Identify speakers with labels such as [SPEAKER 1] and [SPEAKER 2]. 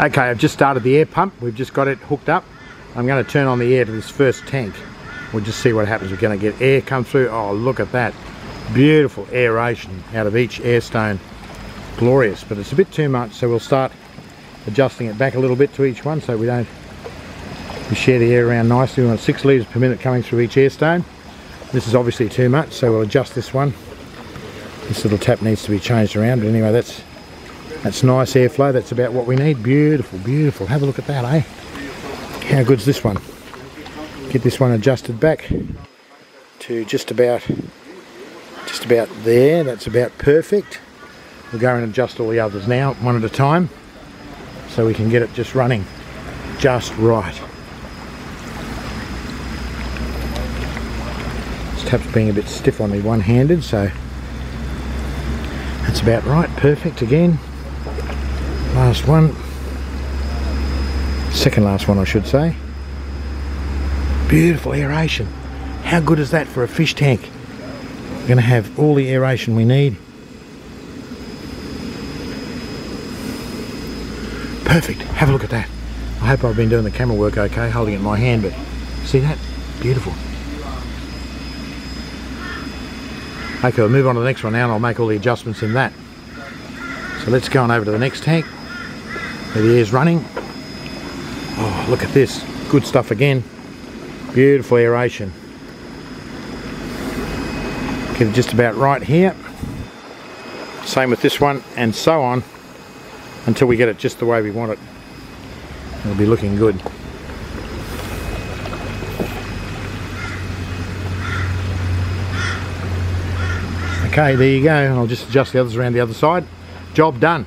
[SPEAKER 1] Okay, I've just started the air pump. We've just got it hooked up. I'm going to turn on the air to this first tank. We'll just see what happens. We're going to get air come through. Oh, look at that. Beautiful aeration out of each air stone. Glorious, but it's a bit too much, so we'll start adjusting it back a little bit to each one so we don't we share the air around nicely. We want six litres per minute coming through each air stone. This is obviously too much, so we'll adjust this one. This little tap needs to be changed around, but anyway, that's that's nice airflow. That's about what we need. Beautiful, beautiful. Have a look at that, eh? How good's this one? Get this one adjusted back to just about just about there. That's about perfect. We'll go and adjust all the others now, one at a time, so we can get it just running just right. This tap's being a bit stiff on me one-handed, so that's about right. Perfect again. Last one. Second last one, I should say. Beautiful aeration. How good is that for a fish tank? We're going to have all the aeration we need. Perfect. Have a look at that. I hope I've been doing the camera work okay, holding it in my hand, but see that? Beautiful. Okay, we'll move on to the next one now and I'll make all the adjustments in that. So let's go on over to the next tank. There the air's running. Oh, look at this. Good stuff again. Beautiful aeration. Get it just about right here. Same with this one and so on until we get it just the way we want it. It'll be looking good. Okay, there you go. I'll just adjust the others around the other side. Job done.